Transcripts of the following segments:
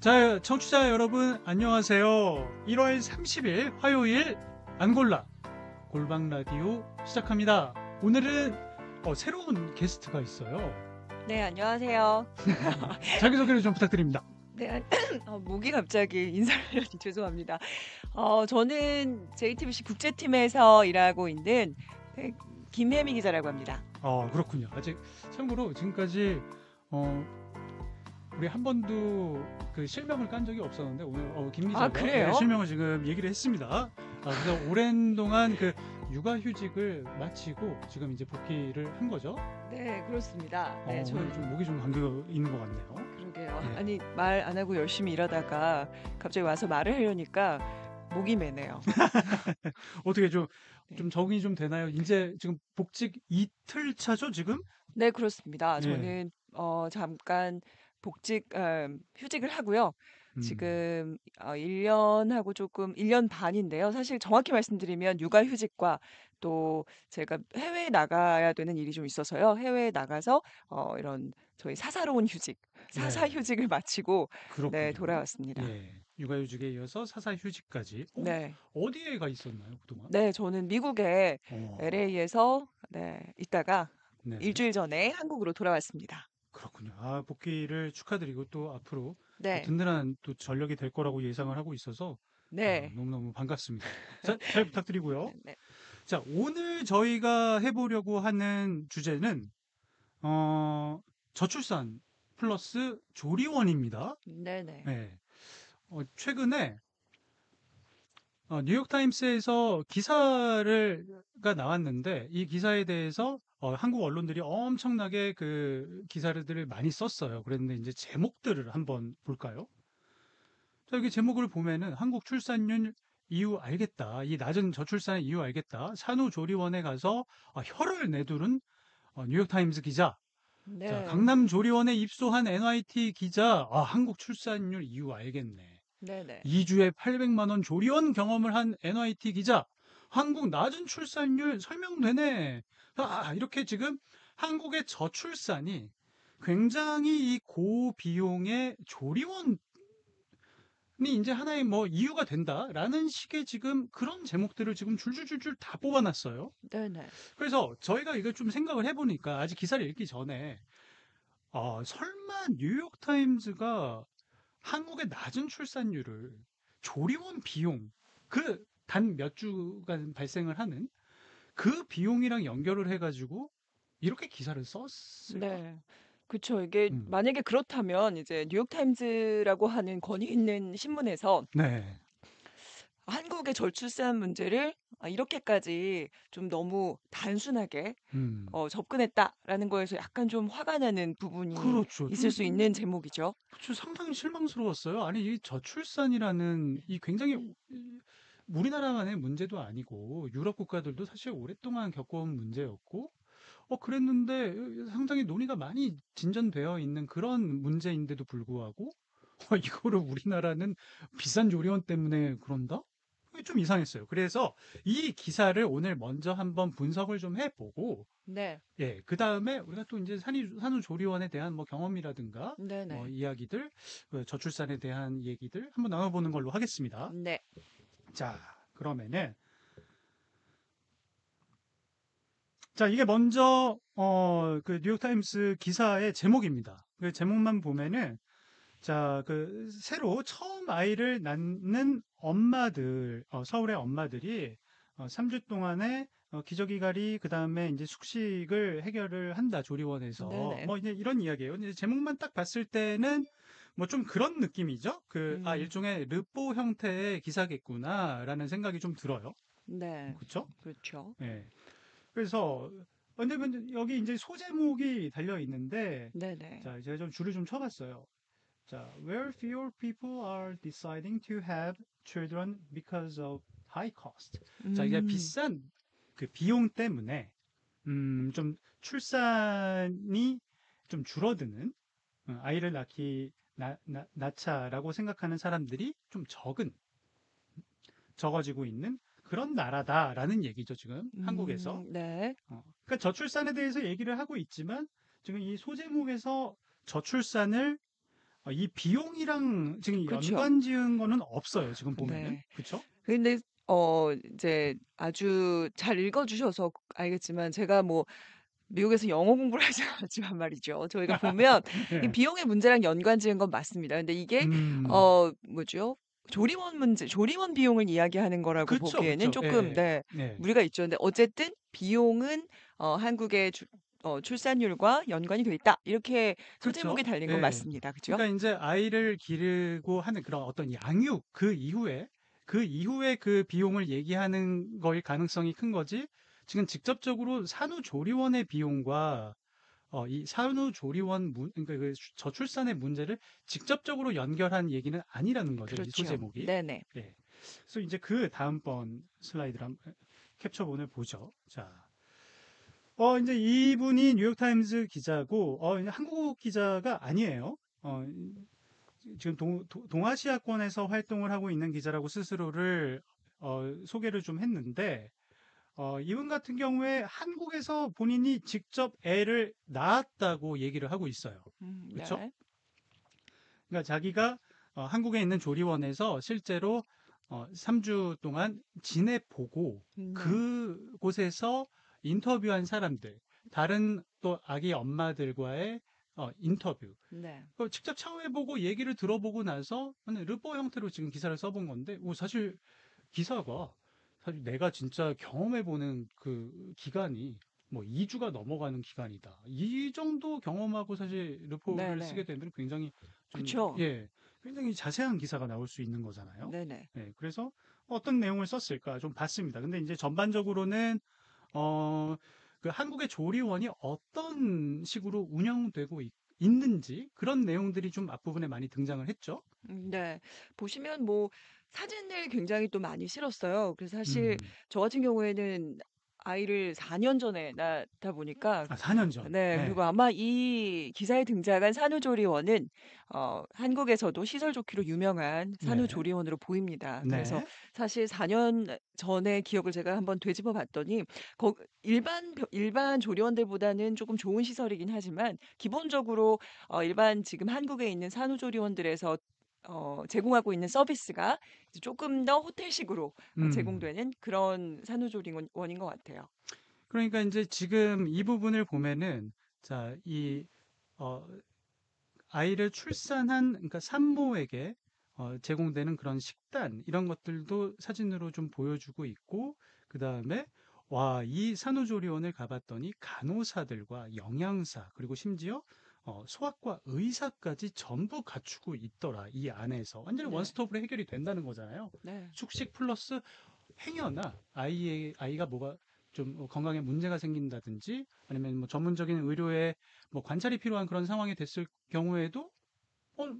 자, 청취자 여러분, 안녕하세요. 1월 30일 화요일 안골라 골방 라디오 시작합니다. 오늘은 어, 새로운 게스트가 있어요. 네, 안녕하세요. 자기소개를 좀 부탁드립니다. 네, 안- 어, 목이 갑자기 인사를 죄송합니다. 어, 저는 JTBC 국제팀에서 일하고 있는 네, 김혜미 기자라고 합니다. 어, 그렇군요. 아직 참고로 지금까지 어, 우리 한 번도 그 실명을 깐 적이 없었는데 오늘 어, 김 기자가 아, 그래요? 네, 실명을 지금 얘기를 했습니다. 아, 그래서 오랜 동안 그 육아휴직을 마치고 지금 이제 복귀를 한 거죠. 네, 그렇습니다. 어, 네, 오늘 저좀 목이 좀 감겨 있는 것 같네요. 그러게요. 네. 아니 말 안 하고 열심히 일하다가 갑자기 와서 말을 하려니까 목이 매네요. 어떻게 좀, 네. 좀 적응이 좀 되나요? 이제 지금 복직 이틀 차죠, 지금? 네, 그렇습니다. 네. 저는 어, 잠깐 복직 어, 휴직을 하고요. 음, 지금 어, 1년하고 조금 1년 반인데요. 사실 정확히 말씀드리면 육아휴직과 또 제가 해외에 나가야 되는 일이 좀 있어서요. 해외에 나가서 어, 이런 저희 사사로운 휴직, 사사 네. 휴직을 마치고 그렇군요. 네, 돌아왔습니다. 예, 육아휴직에 이어서 사사휴직까지. 어, 네. 어디에 가 있었나요, 그동안? 네, 저는 미국의 어, LA에서 네, 있다가 네. 일주일 전에 한국으로 돌아왔습니다. 그렇군요. 아, 복귀를 축하드리고 또 앞으로 네. 든든한 또 전력이 될 거라고 예상을 하고 있어서 네. 어, 너무너무 반갑습니다. 자, 잘 부탁드리고요. 네. 자, 오늘 저희가 해보려고 하는 주제는 어, 저출산 플러스 조리원입니다. 네, 네. 네. 어, 최근에 어, 뉴욕타임스에서 기사를가 나왔는데 이 기사에 대해서 어, 한국 언론들이 엄청나게 그 기사들을 많이 썼어요. 그랬는데 이제 제목들을 한번 볼까요? 자, 여기 제목을 보면은 한국 출산율 이유 알겠다. 이 낮은 저출산의 이유 알겠다. 산후조리원에 가서 아, 혀를 내두른 어, 뉴욕타임스 기자. 네. 자, 강남 조리원에 입소한 NYT 기자. 아, 한국 출산율 이유 알겠네. 네, 네. 2주에 800만 원 조리원 경험을 한 NYT 기자. 한국 낮은 출산율 설명되네. 아, 이렇게 지금 한국의 저출산이 굉장히 이 고비용의 조리원이 이제 하나의 뭐 이유가 된다라는 식의 지금 그런 제목들을 지금 줄줄줄줄 다 뽑아놨어요. 네, 네. 그래서 저희가 이걸 좀 생각을 해보니까 아직 기사를 읽기 전에 아, 설마 뉴욕타임즈가 한국의 낮은 출산율을 조리원 비용 그 단 몇 주간 발생을 하는 그 비용이랑 연결을 해가지고 이렇게 기사를 썼을까? 네. 그쵸. 이게 음. 만약에 그렇다면 이제 뉴욕 타임즈라고 하는 권위 있는 신문에서 네. 한국의 저출산 문제를 아, 이렇게까지 좀 너무 단순하게 음. 어, 접근했다라는 거에서 약간 좀 화가 나는 부분이 그렇죠. 있을 좀- 수 있는 제목이죠. 그렇죠. 상당히 실망스러웠어요. 아니, 이 저출산이라는 이 굉장히 우- 우리나라만의 문제도 아니고 유럽 국가들도 사실 오랫동안 겪어온 문제였고, 어, 그랬는데 상당히 논의가 많이 진전되어 있는 그런 문제인데도 불구하고, 어, 이거를 우리나라는 비싼 조리원 때문에 그런다? 좀 이상했어요. 그래서 이 기사를 오늘 먼저 한번 분석을 좀 해보고, 네. 예, 그 다음에 우리가 또 이제 산이, 산후조리원에 대한 뭐 경험이라든가, 네네. 뭐 이야기들, 그 저출산에 대한 얘기들 한번 나눠보는 걸로 하겠습니다. 네. 자, 그러면은 자, 이게 먼저 어, 그 뉴욕타임스 기사의 제목입니다. 그 제목만 보면은 자, 그 새로 처음 아이를 낳는 엄마들, 어, 서울의 엄마들이 어, 3주 동안에 어, 기저귀갈이 그다음에 이제 숙식을 해결을 한다 조리원에서 네네. 뭐 이제 이런 이야기예요. 이제 제목만 딱 봤을 때는 뭐 좀 그런 느낌이죠. 그 아 음. 일종의 르포 형태의 기사겠구나라는 생각이 좀 들어요. 네. 그렇죠? 그렇죠. 예. 그래서 근데 여기 이제 소제목이 달려 있는데 네네. 자, 제가 좀 줄을 좀 쳐봤어요. 자, where fewer people are deciding to have children because of high cost. 자, 이게 음. 비싼 그 비용 때문에 음, 좀 출산이 좀 줄어드는 어, 아이를 낳기 낳, 낳, 낳자라고 생각하는 사람들이 좀 적은 적어지고 있는 그런 나라다라는 얘기죠, 지금 한국에서. 음, 네. 어, 그러니까 저출산에 대해서 얘기를 하고 있지만 지금 이 소제목에서 저출산을 어, 이 비용이랑 지금 그쵸. 연관 지은 거는 없어요. 지금 보면은. 네. 그쵸? 근데 어 이제 아주 잘 읽어 주셔서 알겠지만 제가 뭐 미국에서 영어 공부를 하지 않았지만 말이죠. 저희가 보면 이 예. 비용의 문제랑 연관 지은 건 맞습니다. 근데 이게 음. 어 뭐죠? 조리원 문제 조리원 비용을 이야기하는 거라고 그쵸, 보기에는 그쵸. 쪼끔 예. 네 네. 무리가 있죠. 근데 어쨌든 비용은 어 한국의 주 어 출산율과 연관이 돼 있다. 이렇게 그렇죠. 달린 건 예. 맞습니다. 그죠? 그러니까 인제 아이를 기르고 하는 그런 어떤 양육 그 이후에 그 이후에 그 비용을 얘기하는 거일 가능성이 큰 거지 지금 직접적으로 산후조리원의 비용과 어 이 산후조리원 문 그러니까 그 저출산의 문제를 직접적으로 연결한 얘기는 아니라는 거죠, 이 그렇죠. 소제목이. 네네. 예. 그래서 인제 그 다음번 슬라이드를 한번 캡처본을 보죠. 자. 어 인제 이분이 뉴욕타임즈 기자고 어 이제 한국 기자가 아니에요. 어 지금 동도 동아시아권에서 활동을 하고 있는 기자라고 스스로를 어 소개를 좀 했는데 어 이분 같은 경우에 한국에서 본인이 직접 애를 낳았다고 얘기를 하고 있어요. 음 그쵸? 네. 그러니까 자기가 어 한국에 있는 조리원에서 실제로 어 3주 동안 지내보고 네. 그곳에서 인터뷰한 사람들, 다른 또 아기 엄마들과의 어 인터뷰. 네. 그 직접 체험해보고 얘기를 들어보고 나서 르포 형태로 지금 기사를 써본 건데, 오, 사실 기사가 사실 내가 진짜 경험해보는 그 기간이 뭐 2주가 넘어가는 기간이다. 이 정도 경험하고 사실 르포를 네네. 쓰게 되면 굉장히 좀, 그쵸. 예, 굉장히 자세한 기사가 나올 수 있는 거잖아요. 네네. 네, 그래서 어떤 내용을 썼을까 좀 봤습니다. 근데 이제 전반적으로는 어, 그 한국의 조리원이 어떤 식으로 운영되고 있, 있는지 그런 내용들이 좀 앞부분에 많이 등장을 했죠. 음 네. 보시면 뭐 사진을 굉장히 또 많이 실었어요. 그래서 사실 음. 저 같은 경우에는 아이를 4년 전에 낳다 보니까 아, 4년 전. 네. 네. 그리고 아마 이 기사에 등장한 산후조리원은 어 한국에서도 시설 좋기로 유명한 네. 산후조리원으로 보입니다. 그래서 네. 사실 4년 전의 기억을 제가 한번 되짚어 봤더니 거 일반 벼 일반 조리원들보다는 조금 좋은 시설이긴 하지만 기본적으로 어 일반 지금 한국에 있는 산후조리원들에서 어 제공하고 있는 서비스가 이제 쪼끔 더 호텔식으로 어 음. 제공되는 그런 산후조리원 원인 것 같아요. 그러니까 인제 지금 이 부분을 보면은 자, 이 어, 아이를 출산한 그러니까 산모에게 어, 제공되는 그런 식단 이런 것들도 사진으로 좀 보여주고 있고 그 다음에 와, 이 산후조리원을 가봤더니 간호사들과 영양사 그리고 심지어 어, 소아과 의사까지 전부 갖추고 있더라. 이 안에서 완전히 네. 원스톱으로 해결이 된다는 거잖아요. 네. 숙식 플러스 행여나 아이의 아이가 뭐가 좀 건강에 문제가 생긴다든지 아니면 뭐 전문적인 의료에 뭐 관찰이 필요한 그런 상황이 됐을 경우에도 어,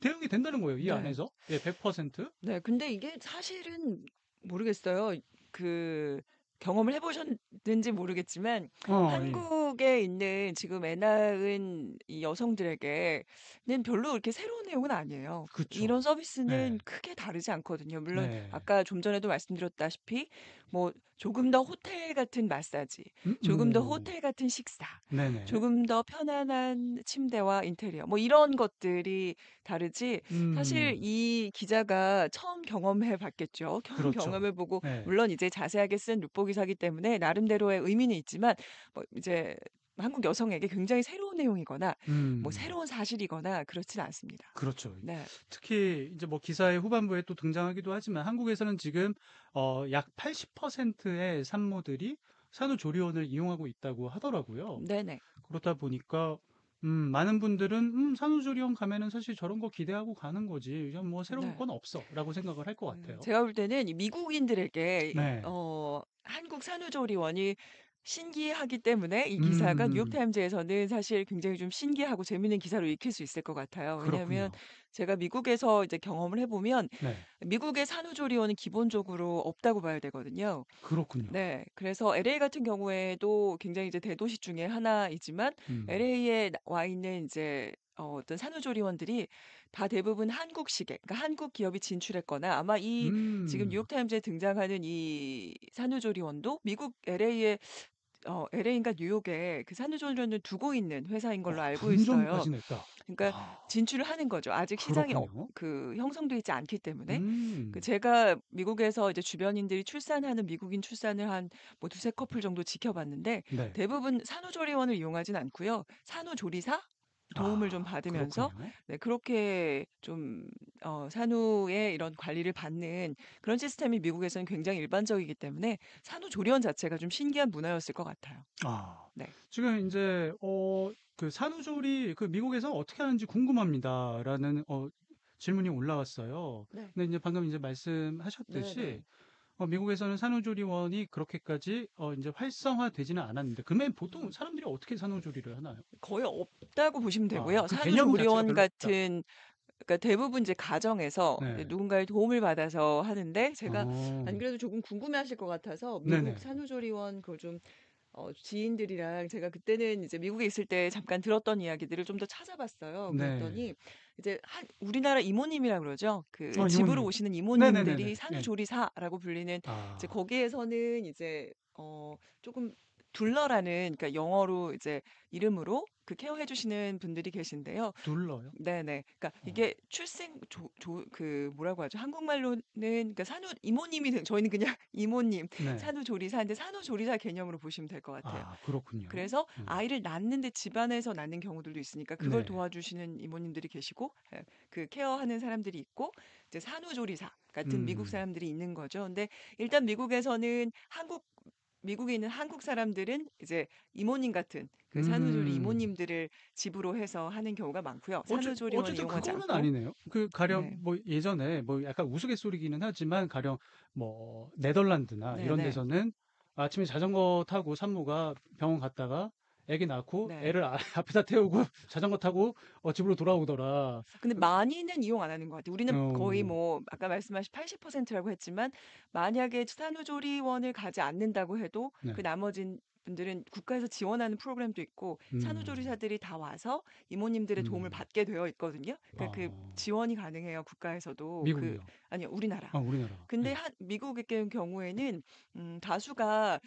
대응이 된다는 거예요. 이 네. 안에서. 예, 100%. 네. 근데 이게 사실은 모르겠어요. 그 경험을 해 보셨는지 모르겠지만 어, 예. 한국에 있는 지금 애 낳은 이 여성들에게는 별로 그렇게 새로운 내용은 아니에요. 그쵸. 이런 서비스는 네. 크게 다르지 않거든요. 물론 네. 아까 좀 전에도 말씀드렸다시피 뭐 조금 더 호텔 같은 마사지, 음, 조금 더 오. 호텔 같은 식사, 네네. 조금 더 편안한 침대와 인테리어 뭐 이런 것들이 다르지 사실 음, 이 기자가 처음 경험해 봤겠죠. 처음 그렇죠. 경험해 보고 네. 물론 이제 자세하게 쓴 루포 기사기 때문에 나름대로의 의미는 있지만 뭐 이제 한국 여성에게 굉장히 새로운 내용이거나 뭐 음, 새로운 사실이거나 그렇진 않습니다. 그렇죠. 네. 특히 이제 뭐 기사의 후반부에 또 등장하기도 하지만 한국에서는 지금 어, 약 80%의 산모들이 산후조리원을 이용하고 있다고 하더라고요. 네네. 그렇다 보니까 음, 많은 분들은 음, 산후조리원 가면은 사실 저런 거 기대하고 가는 거지. 그냥 뭐 새로운 네. 건 없어라고 생각을 할것 음, 같아요. 제가 볼 때는 이 미국인들에게 네. 어 한국 산후조리원이 신기하기 때문에 이 기사가 음, 뉴욕타임즈에서는 사실 굉장히 좀 신기하고 재미있는 기사로 읽힐 수 있을 것 같아요. 왜냐하면 그렇군요. 제가 미국에서 이제 경험을 해보면 네, 미국의 산후조리원은 기본적으로 없다고 봐야 되거든요. 그렇군요. 네, 그래서 LA 같은 경우에도 굉장히 이제 대도시 중에 하나이지만 음, LA에 와 있는 이제 어, 어떤 산후조리원들이 다 대부분 한국식의, 그러니까 한국 기업이 진출했거나 아마 이 지금 음, 뉴욕타임즈에 등장하는 이 산후조리원도 미국 LA에 어 LA인가 뉴욕에 그 산후조리원을 두고 있는 회사인 걸로 어 알고 있어요. 분점까지는 했다. 그러니까 아 진출을 하는 거죠. 아직 시장이 어 그렇군요. 그 형성돼 있지 않기 때문에. 그 음. 제가 미국에서 이제 주변인들이 출산하는 미국인 출산을 한 뭐 두세 커플 정도 지켜봤는데 네. 대부분 산후조리원을 이용하진 않고요. 산후조리사 도움을 좀 아 받으면서 그렇군요. 네 그렇게 좀 어 산후의 이런 관리를 받는 그런 시스템이 미국에서는 굉장히 일반적이기 때문에 산후 조리원 자체가 좀 신기한 문화였을 것 같아요. 아. 네. 지금 인제 어 그 "산후조리 그 미국에서 어떻게 하는지 궁금합니다."라는 어 질문이 올라왔어요. 네. 근데 인제 방금 인제 말씀하셨듯이 네네. 어 미국에서는 산후조리원이 그렇게까지 어 인제 활성화되지는 않았는데 그러면 보통 사람들이 어떻게 산후조리를 하나요? 거의 없다고 보시면 아 되고요. 그 개념 자체가 산후조리원. 같은 그러니까 대부분 이제 가정에서 이제 네. 누군가의 도움을 받아서 하는데 제가 안 어. 그래도 조금 궁금해하실 것 같아서 미국 네네. 산후조리원 그걸 좀 어 지인들이랑 제가 그때는 이제 미국에 있을 때 잠깐 들었던 이야기들을 좀 더 찾아봤어요. 네. 그랬더니 이제 한 우리나라 이모님이라 그러죠. 그 어 집으로 이모님. 오시는 네네네네. 이모님들이 예. 산후조리사라고 불리는 이제 아. 거기에서는 이제 어 쪼금 둘러라는 그러니까 영어로 이제 이름으로 그 케어해 주시는 분들이 계신데요. 둘러요? 네네. 그러니까 어. 이게 출생 조조그 뭐라고 하죠? 한국말로는 그러니까 산후 이모님이 되 저희는 그냥 이모님, 네. 산후조리사인데 산후조리사 개념으로 보시면 될 것 같아요. 아 그렇군요. 그래서 음. 아이를 낳는데 집안에서 낳는 경우들도 있으니까 그걸 네. 도와주시는 이모님들이 계시고 예 그 케어하는 사람들이 있고 이제 산후조리사 같은 미국 음. 사람들이 있는 거죠. 근데 일단 미국에서는 한국 미국에 있는 한국 사람들은 이제 이모님 같은 그 산후조리 음. 이모님들을 집으로 해서 하는 경우가 많고요. 어째 산후조리원을 어쨌든 이용하지 그거는 않고. 아니네요. 그 가령 네. 뭐 예전에 뭐 약간 우스갯소리기는 하지만 가령 뭐 네덜란드나 이런 네네. 데서는 아침에 자전거 타고 산모가 병원 갔다가 애기 낳고 네. 애를 아 앞에다 태우고 자전거 타고 어 집으로 돌아오더라. 근데 그 많이는 이용 안 하는 것 같아요. 우리는 거의 어. 뭐 아까 말씀하신 80%라고 했지만 만약에 산후조리원을 가지 않는다고 해도 네. 그 나머진 분들은 국가에서 지원하는 프로그램도 있고 음. 산후조리사들이 다 와서 이모님들의 도움을 음. 받게 되어 있거든요. 그러니까 그 아. 지원이 가능해요, 국가에서도. 그 미국이요? 아니요, 우리나라. 아 우리나라. 근데 예. 한 미국의 경우에는 음 다수가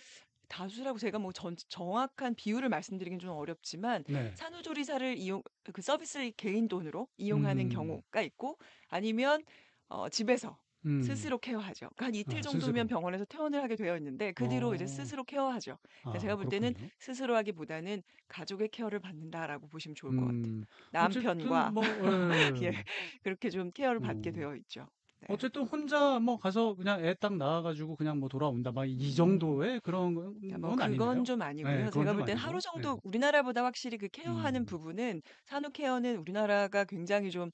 다수라고 제가 뭐 전 정확한 비율을 말씀드리긴 좀 어렵지만 네. 산후조리사를 이용 그 서비스를 개인 돈으로 이용하는 음. 경우가 있고 아니면 어 집에서 음. 스스로 케어하죠. 그러니까 한 이틀 아 정도면 스스로. 병원에서 퇴원을 하게 되어 있는데 그 뒤로 이제 어. 스스로 케어하죠. 그러니까 아 제가 볼 때는 그렇군요. 스스로 하기보다는 가족의 케어를 받는다라고 보시면 좋을 것 같아요. 음. 남편과 뭐 예 예. 그렇게 좀 케어를 받게 어. 되어 있죠. 네. 어쨌든 혼자 뭐 가서 그냥 애 딱 낳아 가지고 그냥 뭐 돌아온다 막이 음. 정도의 그런 그러니까 뭐건 그건 아니네요. 좀예 아니고요. 그건 제가 좀 볼땐 아니고. 하루 예. 정도 우리나라보다 확실히 그 케어하는 음. 부분은 산후 케어는 우리나라가 굉장히 좀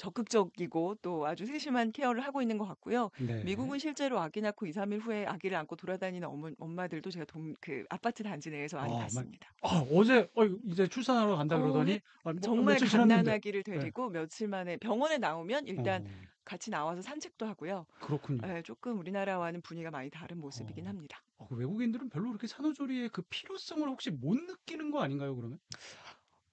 적극적이고 또 아주 세심한 케어를 하고 있는 것 같고요. 네. 미국은 실제로 아기 낳고 2-3일 후에 아기를 안고 돌아다니는 어머 엄마들도 제가 동 그 아파트 단지 내에서 많이 아 막 봤습니다. 아 어제 어 이제 출산하러 간다 어 그러더니 네. 아뭐 정말 며칠 지났는데 갓난아기를 예. 데리고 며칠 만에 병원에 나오면 일단 어. 같이 나와서 산책도 하고요. 그렇군요. 예 쪼끔 우리나라와는 분위기가 많이 다른 모습이긴 어. 합니다. 어 그 외국인들은 별로 그렇게 산후조리의 그 필요성을 혹시 못 느끼는 거 아닌가요, 그러면?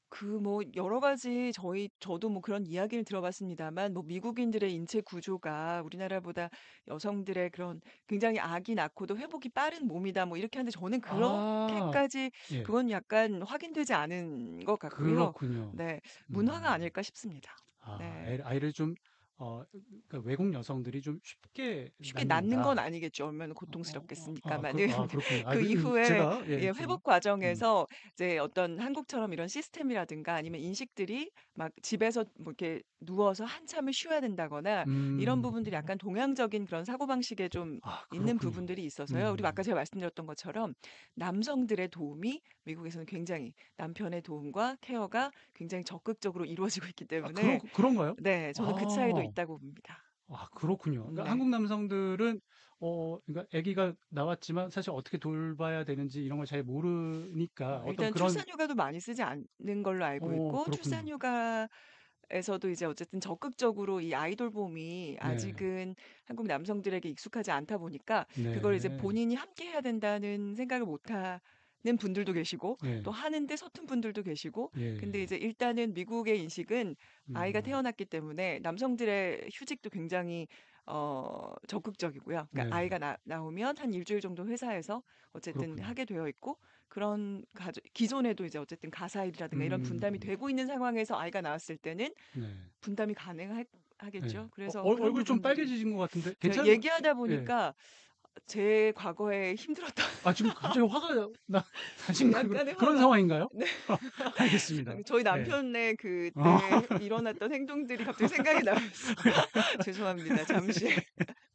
그 뭐 여러 가지 저희 저도 뭐 그런 이야기를 들어봤습니다만 뭐 미국인들의 인체 구조가 우리나라보다 여성들의 그런 굉장히 아기 낳고도 회복이 빠른 몸이다 뭐 이렇게 하는데 저는 아. 그렇게까지 예. 그건 약간 확인되지 않은 것 같고요. 그렇군요. 네. 문화가 음. 아닐까 싶습니다. 아 네. 애 아이를 좀 어 그러니까 외국 여성들이 좀 쉽게 쉽게 낳는 건. 아니겠죠. 얼마나 어어아그 고통스럽겠습니까마는. 아 그렇군요. 아그그 이후에 제가 예 예 좀 회복 음. 과정에서 이제 어떤 한국처럼 이런 시스템이라든가 아니면 인식들이 막 집에서 뭐 이렇게 누워서 한참을 쉬어야 된다거나 이런 음. 부분들이 약간 동양적인 그런 사고방식에 좀 아 있는 그렇군요. 부분들이 있어서요. 그리고 아까 음. 제가 말씀드렸던 것처럼 남성들의 도움이 미국에서는 굉장히 남편의 도움과 케어가 굉장히 적극적으로 이루어지고 있기 아 그런 때문에 그런가요? 네 저는 그 차이도 아. 있다고 봅니다. 아 그렇군요. 그러니까 네. 한국 남성들은 어 그러니까 아기가 나왔지만 사실 어떻게 돌봐야 되는지 이런 걸 잘 모르니까 어떤 일단 그런 출산휴가도 많이 쓰지 않는 걸로 알고 어 있고 그렇군요. 출산휴가 에서도 이제 어쨌든 적극적으로 이 아이 돌 봄이 네. 아직은 한국 남성들에게 익숙하지 않다 보니까 그걸 이제 네. 본인이 함께 해야 된다는 생각을 못 하 는 분들도 계시고 예. 또 하는데 서툰 분들도 계시고 근데 예. 이제 일단은 미국의 인식은 아이가 음. 태어났기 때문에 남성들의 휴직도 굉장히 어 적극적이고요. 그러니까 네. 아이가 나 나오면 한1 주일 정도 회사에서 어쨌든 그렇군요. 하게 되어 있고 그런 가족 기존에도 이제 어쨌든 가사 일이라든가 이런 분담이 음. 되고 있는 상황에서 아이가 나왔을 때는 네. 분담이 가능하 네. 하겠죠. 그래서 어, 얼- 얼굴 좀 빨개지신 것 같은데 제가 괜찮? 얘기하다 예. 보니까 제 과거에 힘들었던 아 지금 갑자기 화가 나 나신 그, 약간의 그런 화가 상황인가요? 네. 알겠습니다. 저희 네. 남편의 그때 어. 일어났던 행동들이 갑자기 생각이 나서 죄송합니다. 잠시.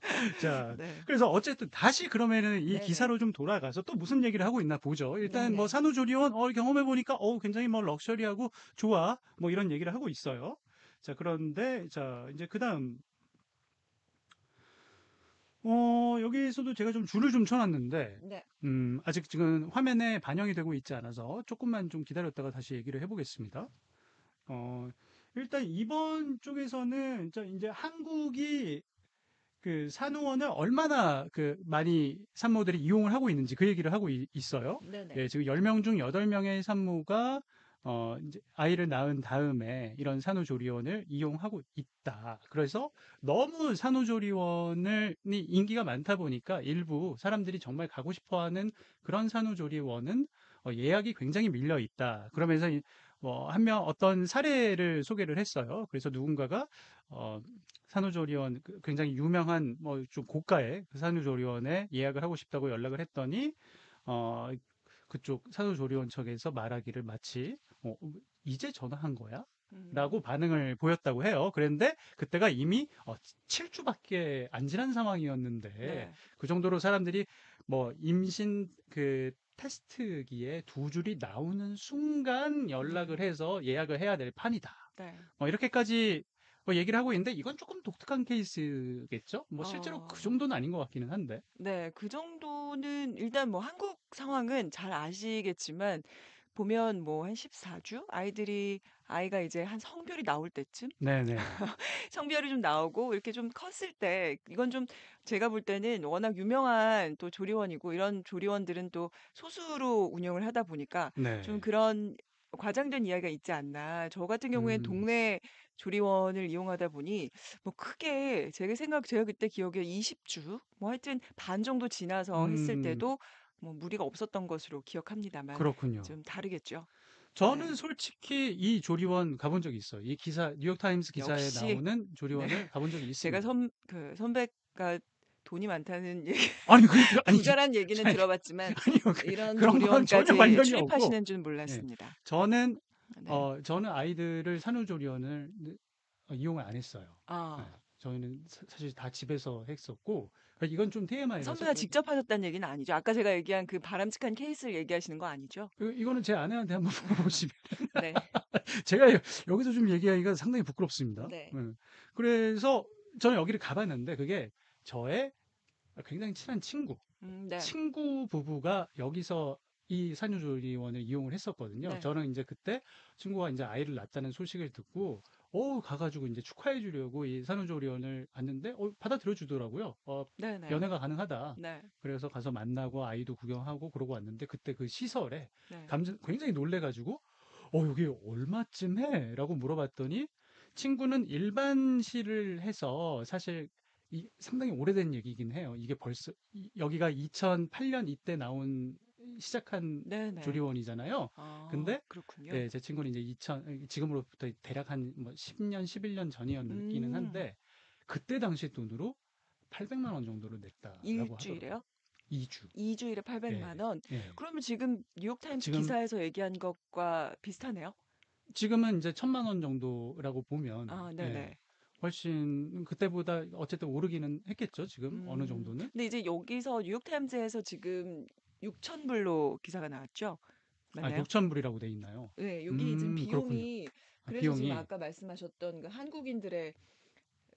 자, 네. 그래서 어쨌든 다시 그러면은 이 네네. 기사로 좀 돌아가서 또 무슨 얘기를 하고 있나 보죠. 일단 뭐 네네. 산후조리원 어, 경험해 보니까 어 굉장히 뭐 럭셔리하고 좋아 뭐 이런 얘기를 하고 있어요. 자 그런데 자 이제 그다음 어 여기에서도 제가 좀 줄을 좀 쳐놨는데 네. 음 아직 지금 화면에 반영이 되고 있지 않아서 조금만 좀 기다렸다가 다시 얘기를 해보겠습니다. 어 일단 이번 쪽에서는 자, 이제 한국이 그 산후원을 얼마나 그 많이 산모들이 이용을 하고 있는지 그 얘기를 하고 이- 있어요. 네네. 예, 지금 10명 중 8명의 산모가 어, 이제 아이를 낳은 다음에 이런 산후조리원을 이용하고 있다. 그래서 너무 산후조리원을 이 인기가 많다 보니까 일부 사람들이 정말 가고 싶어 하는 그런 산후조리원은 어, 예약이 굉장히 밀려 있다. 그러면서 이- 뭐한 명 어떤 사례를 소개를 했어요. 그래서 누군가가 어, 산후조리원 그 굉장히 유명한 뭐 좀 고가의 그 산후조리원에 예약을 하고 싶다고 연락을 했더니 어 그쪽 산후조리원 측에서 말하기를 마치 어, 이제 전화한 거야? 음. 라고 반응을 보였다고 해요. 그런데 그때가 이미 어, 7주밖에 안 지난 상황이었는데 네. 그 정도로 사람들이 뭐 임신 그 테스트기에 두 줄이 나오는 순간 연락을 음. 해서 예약을 해야 될 판이다. 네. 뭐 이렇게까지 뭐 얘기를 하고 있는데 이건 조금 독특한 케이스겠죠? 뭐 실제로 어. 그 정도는 아닌 것 같기는 한데. 네. 그 정도는 일단 뭐 한국 상황은 잘 아시겠지만 보면 뭐 한 14주 아이들이 아이가 이제 한 성별이 나올 때쯤 네네. 성별이 좀 나오고 이렇게 좀 컸을 때 이건 좀 제가 볼 때는 워낙 유명한 또 조리원이고 이런 조리원들은 또 소수로 운영을 하다 보니까 네. 좀 그런 과장된 이야기가 있지 않나. 저 같은 경우에는 음. 동네 조리원을 이용하다 보니 뭐 크게 제가 생각 제가 그때 기억에 20주 뭐 하여튼 반 정도 지나서 했을 음. 때도 뭐 무리가 없었던 것으로 기억합니다만 그렇군요. 좀 다르겠죠. 저는 네. 솔직히 이 조리원 가본 적이 있어요. 이 기사, 뉴욕타임스 기사에 역시. 나오는 조리원을 가본 적이 있습니다. 제가 선그 선배가 돈이 많다는 얘기 아니, 그, 아니, 부자란 얘기는 아니, 들어봤지만 아니요. 그- 이런 그런 조리원까지 출입하시는 줄 몰랐습니다. 저는, 네. 어, 저는 아이들을 산후조리원을 어, 이용을 안 했어요. 아, 네. 저희는 사- 사실 다 집에서 했었고, 그러니까 이건 좀 TMI라서. 선배가 직접 하셨다는 얘기는 아니죠. 아까 제가 얘기한 그 바람직한 케이스를 얘기하시는 거 아니죠? 이거는 제 아내한테 한번 물어보시면. 네. 제가 여- 여기서 좀 얘기하기가 상당히 부끄럽습니다. 네. 음. 그래서 저는 여기를 가봤는데 그게 저의 굉장히 친한 친구, 음, 네. 친구 부부가 여기서 이 산후조리원을 이용을 했었거든요. 네. 저는 이제 그때 친구가 이제 아이를 낳았다는 소식을 듣고 어 가가지고 이제 축하해 주려고 이 산후조리원을 갔는데 어 받아들여 주더라고요. 어 네네. 연애가 가능하다. 네. 그래서 가서 만나고 아이도 구경하고 그러고 왔는데 그때 그 시설에 네. 감정 굉장히 놀래가지고 어 여기 얼마쯤 해? 라고 물어봤더니 친구는 일반시를 해서 사실 이 상당히 오래된 얘기긴 해요. 이게 벌써 이- 여기가 2008년 이때 나온 시작한 네네. 조리원이잖아요. 아, 근데 그렇군요. 네, 제 친구는 이제 2000 지금으로부터 대략 한 뭐 10년, 11년 전이었기는 음. 한데 그때 당시 돈으로 800만 원 정도를 냈다라고 하더라고요. 일주일에요? 2주. 2주일에 800만 원. 예. 그러면 지금 뉴욕타임스 지금- 기사에서 얘기한 것과 비슷하네요. 지금은 이제 천만 원 정도라고 보면 아, 예, 네네. 훨씬 그때보다 어쨌든 오르기는 했겠죠. 지금 어느 음, 정도는. 근데 이제 여기서 뉴욕타임즈에서 지금 6천 불로 기사가 나왔죠? 아, 맞나요? 6천 불이라고 돼 있나요? 네, 여기 지금 음, 비용이 아, 그래서 비용이 지금 아까 말씀하셨던 그 한국인들의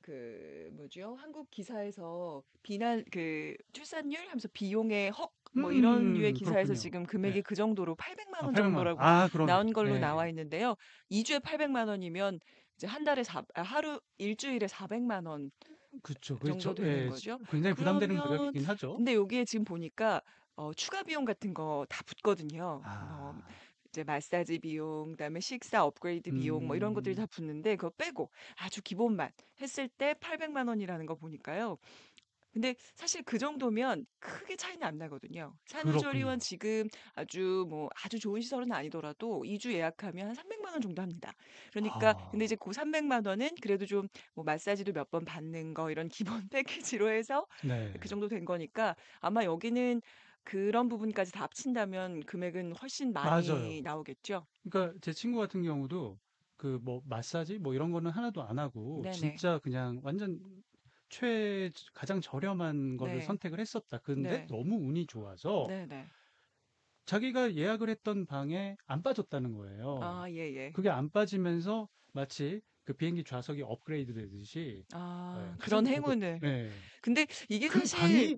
그 뭐죠? 한국 기사에서 비난 그 출산율 하면서 비용의 헉 뭐 이런 음, 류의 기사에서 그렇군요. 지금 금액이 네. 그 정도로 800만 아, 원 800만 원. 정도라고 아, 나온 걸로 예. 나와 있는데요. 2주에 800만 원이면 이제 한 달에 사, 아, 하루 일주일에 400만 원. 그렇죠. 그 정도 그렇죠. 되는 예, 거죠. 굉장히 부담되는 그러면 가격이긴 하죠. 근데 여기에 지금 보니까 어, 추가 비용 같은 거 다 붙거든요. 뭐 아, 이제 마사지 비용, 그다음에 식사 업그레이드 비용 뭐 이런 것들이 음. 다 붙는데 그거 빼고 아주 기본만 했을 때 800만 원이라는 거 보니까요. 근데 사실 그 정도면 크게 차이는 안 나거든요. 산후조리원 지금 아주 뭐 아주 좋은 시설은 아니더라도 2주 예약하면 한 300만 원 정도 합니다. 그러니까 근데 아. 이제 고 300만 원은 그래도 좀 뭐 마사지도 몇 번 받는 거 이런 기본 패키지로 해서 그 네. 정도 된 거니까 아마 여기는 그런 부분까지 다 합친다면 금액은 훨씬 많이 맞아요. 나오겠죠. 그러니까 제 친구 같은 경우도 그 뭐 마사지 뭐 이런 거는 하나도 안 하고 네네. 진짜 그냥 완전 최 가장 저렴한 거를 네. 선택을 했었다. 근데 네. 너무 운이 좋아서 네네. 자기가 예약을 했던 방에 안 빠졌다는 거예요. 아 예 예. 그게 안 빠지면서 마치 그 비행기 좌석이 업그레이드 되듯이 예, 아 가장 그런 행운을. 예. 근데 이게 그 사실 방이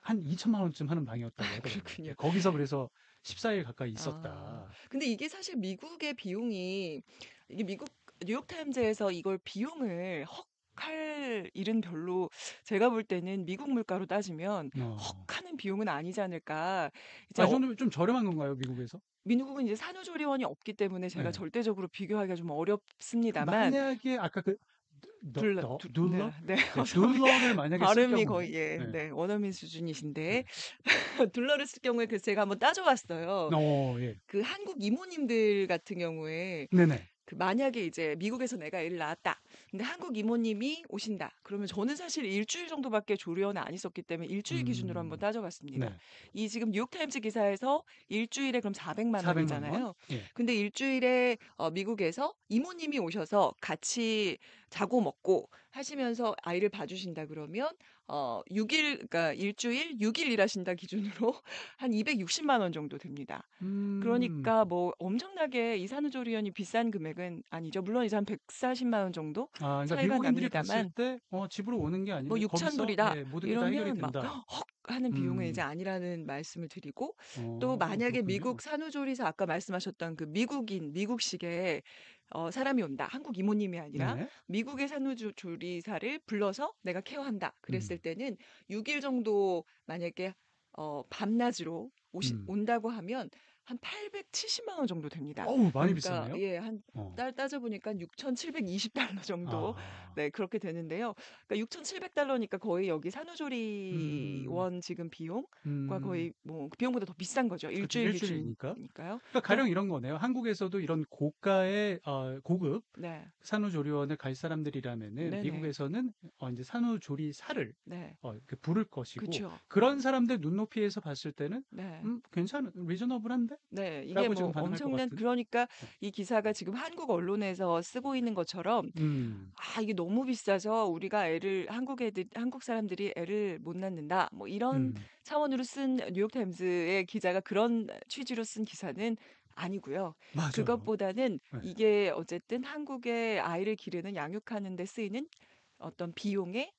한 2천만 원쯤 하는 방이었다고 하더라고요. 그렇군요. 거기서 그래서 14일 가까이 아. 있었다. 근데 이게 사실 미국의 비용이 이게 미국 뉴욕타임즈에서 이걸 비용을 헉 할 일은 별로 제가 볼 때는 미국 물가로 따지면 헉 어. 하는 비용은 아니지 않을까. 이제 아, 이 어 정도면 좀 저렴한 건가요, 미국에서? 미국은 이제 산후조리원이 없기 때문에 제가 네. 절대적으로 비교하기가 좀그 어렵습니다만 만약에 아까 그 둘러 둘 네. 둘러? 네. 네, 둘러를 만약에 쓸 발음이 거의 예 네, 네 원어민 수준이신데 네. 둘러를 쓸 경우에 그래서 제가 한번 따져 봤어요. 어, 예. 그 한국 이모님들 같은 경우에 네네. 그 만약에 이제 미국에서 내가 애를 낳았다. 근데 한국 이모님이 오신다. 그러면 저는 사실 일주일 정도밖에 조리원에 안 있었기 때문에 일주일 기준으로 한번 음, 따져봤습니다. 네. 이 지금 뉴욕타임즈 기사에서 일주일에 그럼 400만 400만 원? 원이잖아요. 예. 근데 일주일에 어, 미국에서 이모님이 오셔서 같이 자고 먹고 하시면서 아이를 봐주신다 그러면 어, 6일, 그러니까 일주일 6일 일하신다 기준으로 한 260만 원 정도 됩니다. 음, 그러니까 뭐 엄청나게 이 산후조리원이 비싼 금액은 아니죠. 물론 이제 한 140만 원 정도 아, 그러니까 차이가 미국인들이 봤을 납니다만 때, 어, 집으로 오는 게뭐 아니면 6천 거기서, 불이다 예, 모든 게 다 해결이 이러면 막 된다. 헉 하는 비용은 이제 음, 아니라는 말씀을 드리고 또 어, 만약에 그렇군요. 미국 산후조리사 아까 말씀하셨던 그 미국인 미국식의 어, 사람이 온다. 한국 이모님이 아니라 네. 미국의 산후조리사를 불러서 내가 케어한다. 그랬을 음, 때는 6일 정도 만약에 어, 밤낮으로 오시, 음. 온다고 하면 한 870만 원 정도 됩니다. 어우, 많이 그러니까 비싸네요. 예, 한 어, 따, 따져 보니까 6,720달러 정도 아, 네, 그렇게 되는데요. 그러니까 6,700달러니까 거의 여기 음, 산후조리원 지금 비용과 음, 거의 뭐그 비용보다 더 비싼 거죠. 그렇죠. 일주일 일주일이니까. 기준이니까요. 그러니까 그러니까 가령 이런 거네요. 한국에서도 이런 고가의 어, 고급 네, 산후조리원을 갈 사람들이라면은 네네, 미국에서는 어, 이제 산후조리사를 네, 어, 이렇게 부를 것이고 그렇죠. 그런 사람들 눈높이에서 봤을 때는 네. 음, 괜찮은 리저너블한데? 네, 이게 뭐 엄청난. 그러니까 네. 이 기사가 지금 한국 언론에서 쓰고 있는 것처럼 음, 아, 이게 너무 비싸서 우리가 애를 한국 애들 한국 사람들이 애를 못 낳는다. 뭐 이런 음, 차원으로 쓴 뉴욕 타임스의 기자가 그런 취지로 쓴 기사는 아니고요. 맞아요. 그것보다는 네. 이게 어쨌든 한국의 아이를 기르는 양육하는 데 쓰이는 어떤 비용의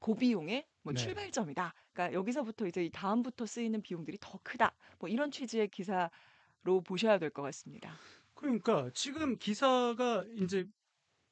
고비용의 뭐 네. 출발점이다. 그러니까 여기서부터 이제 이 다음부터 쓰이는 비용들이 더 크다. 뭐 이런 취지의 기사로 보셔야 될 것 같습니다. 그러니까 지금 기사가 이제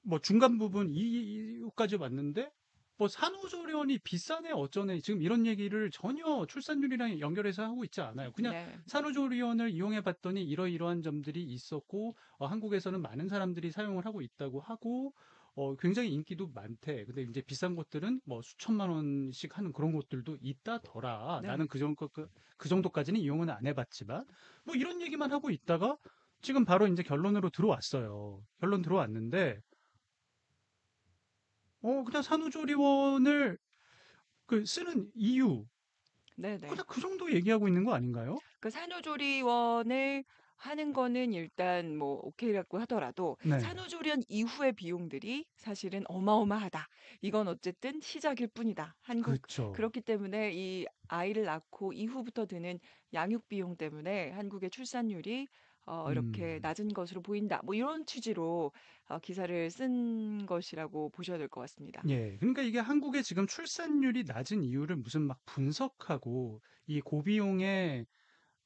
뭐 중간 부분 이유까지 왔는데 뭐 산후조리원이 비싸네 어쩌네 지금 이런 얘기를 전혀 출산율이랑 연결해서 하고 있지 않아요. 그냥 네. 산후조리원을 이용해 봤더니 이러이러한 점들이 있었고 어, 한국에서는 많은 사람들이 사용을 하고 있다고 하고 어, 굉장히 인기도 많대. 근데 이제 비싼 것들은 뭐 수천만 원씩 하는 그런 것들도 있다더라. 네. 나는 그 정도 그, 그 정도까지는 이용은 안 해봤지만 뭐 이런 얘기만 하고 있다가 지금 바로 이제 결론으로 들어왔어요. 결론 들어왔는데 어, 그냥 산후조리원을 그 쓰는 이유, 네, 네. 그냥 그 정도 얘기하고 있는 거 아닌가요? 그 산후조리원을 하는 거는 일단 뭐 오케이라고 하더라도 네, 산후조리원 이후의 비용들이 사실은 어마어마하다. 이건 어쨌든 시작일 뿐이다. 한국 그쵸. 그렇기 때문에 이 아이를 낳고 이후부터 드는 양육 비용 때문에 한국의 출산율이 어, 이렇게 음, 낮은 것으로 보인다. 뭐 이런 취지로 어, 기사를 쓴 것이라고 보셔야 될 것 같습니다. 예. 그러니까 이게 한국의 지금 출산율이 낮은 이유를 무슨 막 분석하고 이 고비용의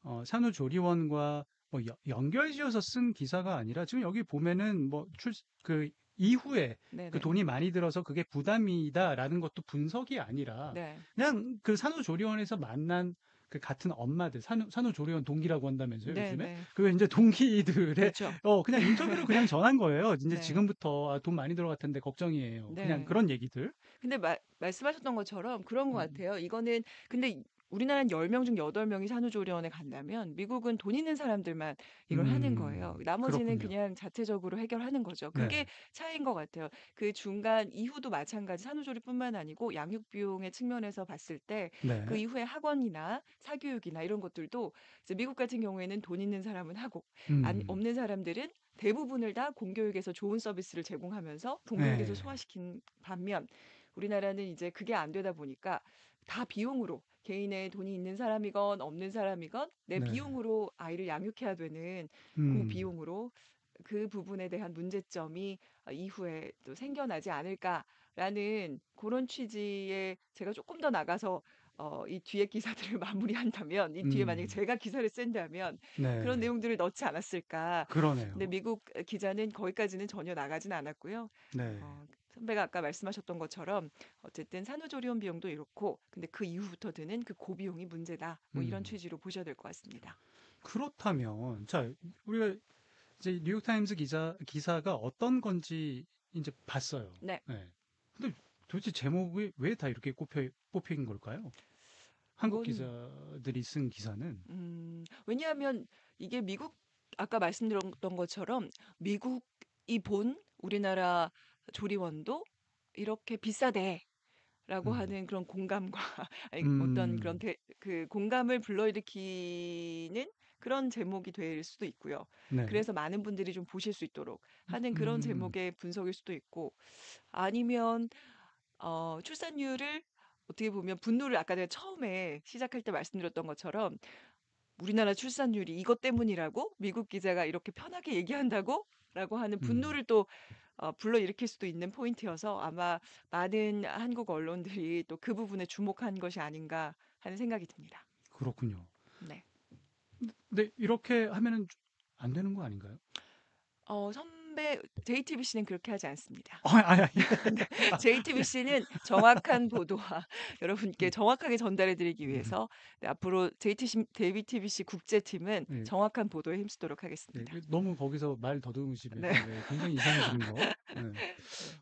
어, 산후조리원과 뭐 여- 연결지어서 쓴 기사가 아니라 지금 여기 보면은 뭐 출, 그 이후에 그 네네. 돈이 많이 들어서 그게 부담이다라는 것도 분석이 아니라 네. 그냥 그 산후조리원에서 만난 그 같은 엄마들 산후, 산후조리원 동기라고 한다면서요 네, 요즘에 네. 그 이제 동기들의 그렇죠. 어 그냥 인터뷰를 그냥 전한 거예요. 이제 네. 지금부터 아, 돈 많이 들어갈 텐데 걱정이에요. 그냥 네. 그런 얘기들. 근데 마, 말씀하셨던 것처럼 그런 것 음. 같아요. 이거는 근데 이- 우리나라는 10명 중 8명이 산후조리원에 간다면 미국은 돈 있는 사람들만 이걸 하는 거예요. 음, 나머지는 그렇군요. 그냥 자체적으로 해결하는 거죠. 그게 네. 차이인 것 같아요. 그 중간 이후도 마찬가지 산후조리뿐만 아니고 양육 비용의 측면에서 봤을 때 네. 그 이후에 학원이나 사교육이나 이런 것들도 미국 같은 경우에는 돈 있는 사람은 하고 안, 음, 없는 사람들은 대부분을 다 공교육에서 좋은 서비스를 제공하면서 공교육에서 네. 소화시킨 반면 우리나라는 이제 그게 안 되다 보니까 다 비용으로 개인의 돈이 있는 사람이건 없는 사람이건 내 네. 비용으로 아이를 양육해야 되는 그 음, 비용으로 그 부분에 대한 문제점이 어, 이후에 또 생겨나지 않을까라는 그런 취지에 제가 조금 더 나가서 어, 이 뒤에 기사들을 마무리한다면 이 뒤에 만약에 음, 제가 기사를 쓴다면 그런 네. 내용들을 넣지 않았을까. 그러네요. 근데 미국 기자는 거기까지는 전혀 나가진 않았고요. 네. 어, 선배가 아까 말씀하셨던 것처럼 어쨌든 산후조리원 비용도 이렇고 근데 그 이후부터 드는 그 고비용이 문제다. 뭐 이런 음. 취지로 보셔야 될 것 같습니다. 그렇다면 자 우리가 이제 뉴욕타임스 기자 기사가 어떤 건지 이제 봤어요. 네. 근데 도대체 제목이 왜 다 이렇게 꼽혀 뽑힌 걸까요? 한국 기자들이 쓴 기사는 음, 왜냐하면 이게 미국 아까 말씀드렸던 것처럼 미국이 본 우리나라 조리원도 이렇게 비싸대 라고 음. 하는 그런 공감과 아니, 음. 어떤 그런 대- 그 공감을 불러일으키는 그런 제목이 될 수도 있고요. 네. 그래서 많은 분들이 좀 보실 수 있도록 하는 그런 음. 제목의 분석일 수도 있고 아니면 어, 출산율을 어떻게 보면 분노를 아까 내가 처음에 시작할 때 말씀드렸던 것처럼 우리나라 출산율이 이것 때문이라고 미국 기자가 이렇게 편하게 얘기한다고? 라고 하는 음. 분노를 또 어, 불러일으킬 수도 있는 포인트여서 아마 많은 한국 언론들이 또 그 부분에 주목한 것이 아닌가 하는 생각이 듭니다. 그렇군요. 네. 근데 이렇게 하면은 안 되는 거 아닌가요? 어, 선 배 JTBC는 그렇게 하지 않습니다. 아, 아니, 아니. JTBC는 정확한 보도와 여러분께 음. 정확하게 전달해 드리기 위해서 네, 앞으로 JTBC, JTBC 국제팀은 네. 정확한 보도에 힘쓰도록 네, 하겠습니다. 그 너무 거기서 말 더듬으시면 네. 네, 굉장히 이상해지는 거. 네.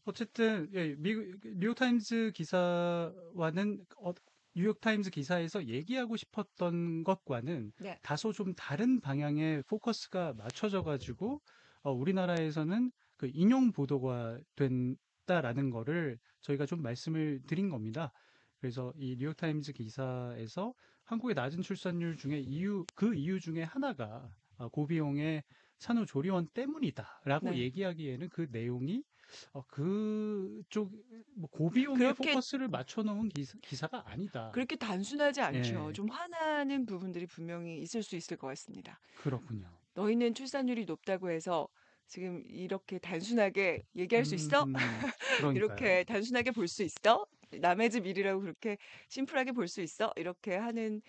어쨌든 예, 미국 뉴욕타임스 기사와는 어, 뉴욕타임스 기사에서 얘기하고 싶었던 것과는 네. 다소 좀 다른 방향의 포커스가 맞춰져 가지고 어, 우리나라에서는 그 인용 보도가 된다라는 거를 저희가 좀 말씀을 드린 겁니다. 그래서 이 뉴욕타임스 기사에서 한국의 낮은 출산율 중에 이유 그 이유 중에 하나가 아, 고비용의 산후조리원 때문이다라고 네. 얘기하기에는 그 내용이 어, 그쪽 뭐 고비용의 그렇게- 포커스를 맞춰놓은 기사, 기사 가 아니다. 그렇게 단순하지 않죠. 예. 좀 화나는 부분들이 분명히 있을 수 있을 것 같습니다. 그렇군요. 너희는 출산율이 높다고 해서 지금 이렇게 단순하게 얘기할 수 있어? 음. 이렇게 단순하게 볼 수 있어? 남의 집 일이라고 그렇게 심플하게 볼 수 있어? 이렇게 하는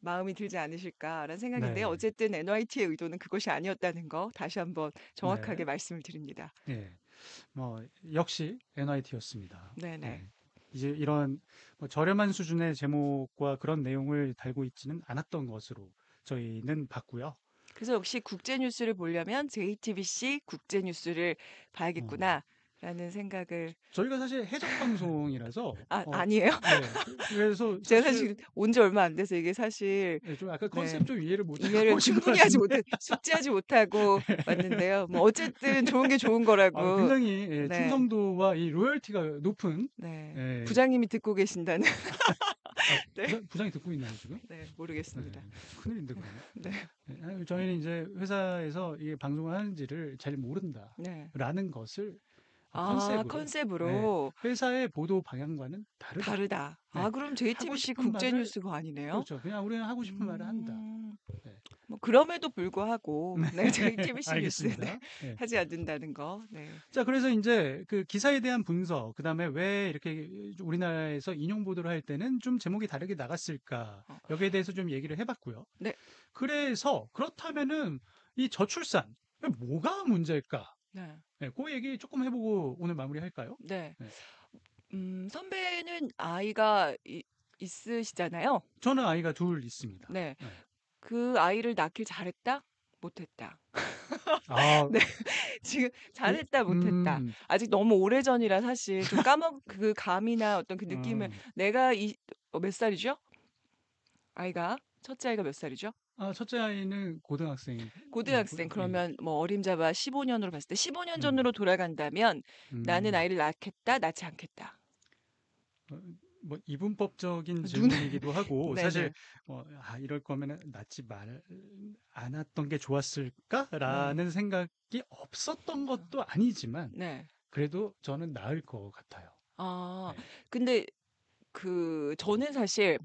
마음이 들지 않으실까라는 생각인데요. 네. 어쨌든 NYT의 의도는 그것이 아니었다는 거 다시 한번 정확하게 네. 말씀을 드립니다. 예. 뭐 역시 NIT였습니다. 네네. 이제 이런 뭐 저렴한 수준의 제목과 그런 내용을 달고 있지는 않았던 것으로 저희는 봤고요. 그래서 역시 국제 뉴스를 보려면 JTBC 국제 뉴스를 봐야겠구나 라는 생각을 저희가 사실 해적 방송이라서 아 어, 아니에요? 네. 그래서 제가 사실 온 지 얼마 안 돼서 이게 사실 네, 좀 약간 네. 컨셉 좀 이해를 못 이해를 충분히 하지. 못해 숙지하지 못하고 왔는데요. 뭐 어쨌든 좋은 게 좋은 거라고. 아, 굉장히 예, 네. 충성도와 이 로열티가 높은 네. 예, 부장님이 듣고 계신다는 네. 부장, 부장이 듣고 있나요 지금? 네, 모르겠습니다. 네, 큰일인데 그러면. 네. 네, 저희는 이제 회사에서 이게 방송을 하는지를 잘 모른다라는 네. 것을 아, 컨셉으로 컨셉으로 회사의 보도 방향과는 다르다. 다르다. 네. 아, 그럼 JTBC 싶은 국제 말을- 뉴스가 아니네요. 그렇죠. 그냥 우리는 하고 싶은 말을 한다. 음, 네. 뭐 그럼에도 불구하고 네, JTBC 뉴스는 알겠습니다. 네. 하지 않는다는 거. 네. 자, 그래서 이제 그 기사에 대한 분석, 그 다음에 왜 이렇게 우리나라에서 인용 보도를 할 때는 좀 제목이 다르게 나갔을까, 어. 여기에 대해서 좀 얘기를 해 봤고요. 네. 그래서 그렇다면은 이 저출산, 뭐가 문제일까? 네. 네, 그 얘기 조금 해보고 오늘 마무리할까요? 네. 네. 음, 선배는 아이가 이, 있으시잖아요. 저는 아이가 둘 있습니다. 네. 네. 그 아이를 낳길 잘했다? 못했다. 아, 네. 지금 잘했다, 못했다. 음, 아직 너무 오래전이라 사실 좀 까먹 그 감이나 어떤 그 느낌을 음. 내가 이 어, 몇 살이죠? 아이가 첫째 아이가 몇 살이죠? 아, 첫째 아이는 고등학생. 고등학생 예. 그러면 뭐 어림잡아 15년으로 봤을 때 15년 음. 전으로 돌아간다면 나는 음, 아이를 낳겠다, 낳지 않겠다. 뭐 이분법적인 눈- 질문이기도 하고. 사실 뭐, 아, 이럴 거면은 낳지 말 않았던 게 좋았을까라는 생각이 없었던 것도 아니지만 네. 그래도 저는 나을 것 같아요. 아, 네. 근데 그 저는 사실